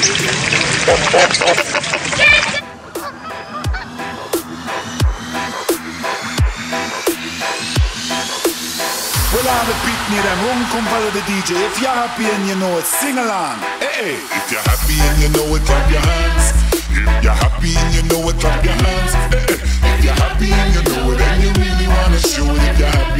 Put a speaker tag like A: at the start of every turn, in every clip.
A: Well, I'm a picnic and run come follow the DJ. If you're happy and you know it, sing along. Hey, hey.
B: If you're happy and you know it, clap your hands. If you're happy and you know it, clap your hands. Hey, hey. If you're happy and you know it, and you really wanna show it. If you're happy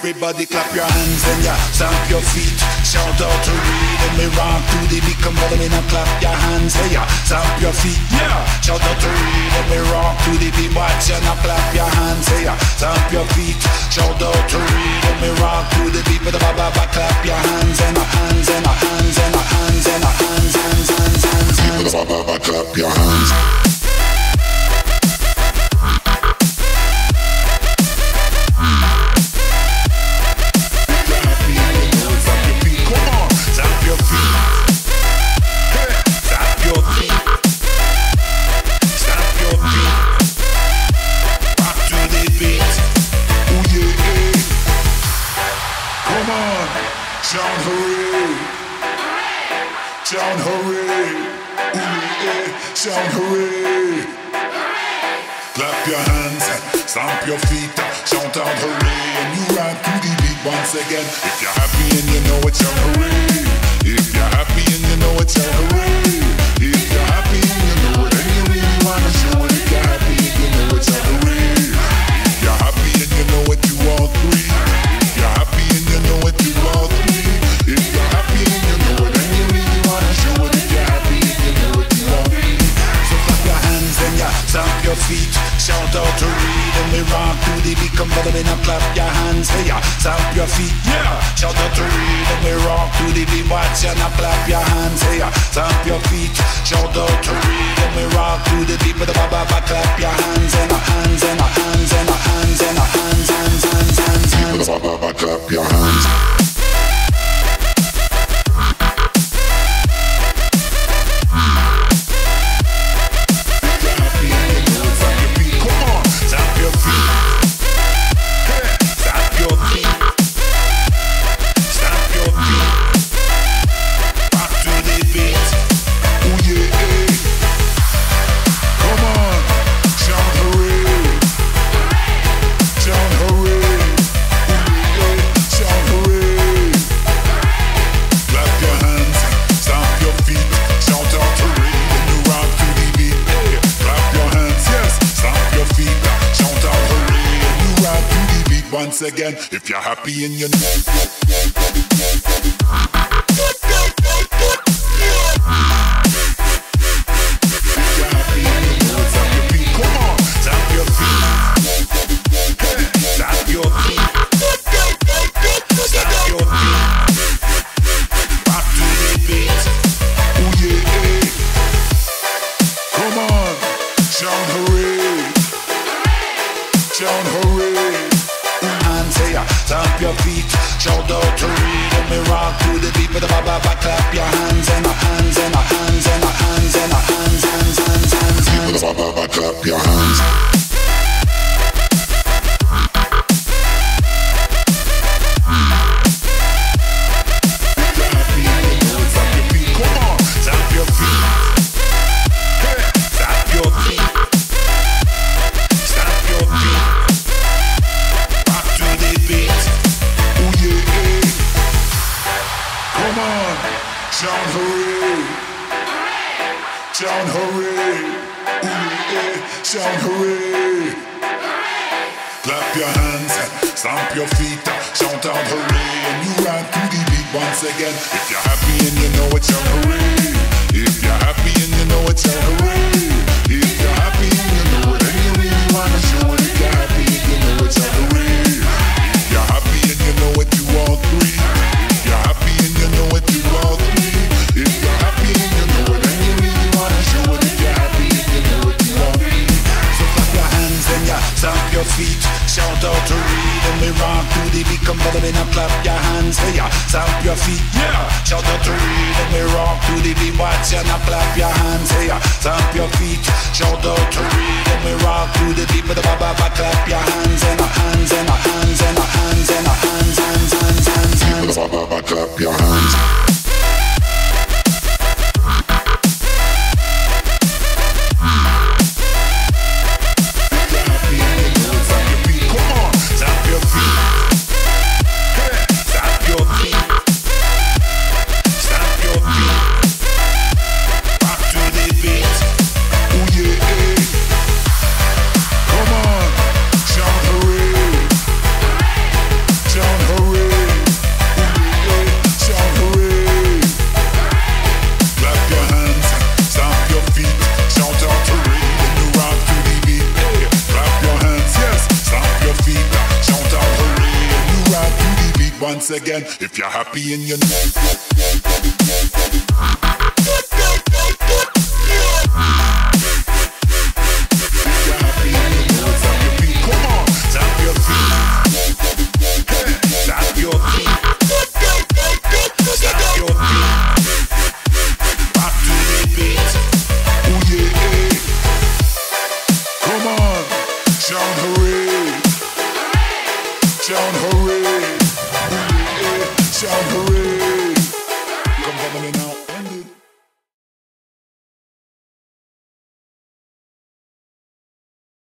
A: Everybody clap your hands and yeah, stamp your feet. Shout out to read and me rock to the beat. Come follow me now, clap your hands. Hey, yeah, stamp your feet. Yeah, shout out to read and me rock to the beat. Watch you now, clap your hands. Hey, yeah, stamp your feet. Shout out to read and me rock to the beat. But ba ba ba clap your hands and hands and hands and hands and hands hands hands hands hands.
B: Ba, ba, ba, clap your hands.
A: Come on,
B: shout hooray. Shout hooray. Shout hooray. Clap your hands, stamp your feet, shout out hooray, and you rock to the beat once again. If you're happy and you know it, shout hooray. If you're happy and you know it, shout hooray.
A: Rock to the beat. Come follow me now, clap your hands. Hey, yeah, stamp your feet. Yeah, shout out to read and we rock to the beat. Watch you now, clap your hands. Hey, yeah, stamp your feet. Shout out to read and we rock to the beat. But the ba ba clap your hands and hands and hands and hands and hands hands hands hands hands.
B: Ba, ba, ba, clap your hands. Once again. If you're happy stamp your shout hooray, shout hooray.
A: Here, stamp your feet. Shout out to read and me rock to the beat. But the ba ba clap your hands and a hands and a hands and a hands and a hands hands hands hands hands.
B: Clap your hands.
A: Come on,
B: shout hooray, shout hooray. Ooh shout hooray. Clap your hands, stamp your feet, shout out hooray, and you rock to the beat once again. If you're happy and you know it, shout hooray. If you're happy and you know it, shout hooray. If you're happy and you know Shout
A: out to read and we rock to the beat. Come follow me now, clap your hands. Hey, yeah, stamp your feet. Yeah, shout out to read and we rock to the beat. Watch you now, clap your hands. Hey, yeah, stamp your feet. Shout out to read and we rock to the beat. But ba ba ba clap your hands and hands and hands and hands and a hands hands hands hands hands.
B: Ba, ba, ba, clap your hands. Once again. If you're happy in your shout hooray, shout hooray.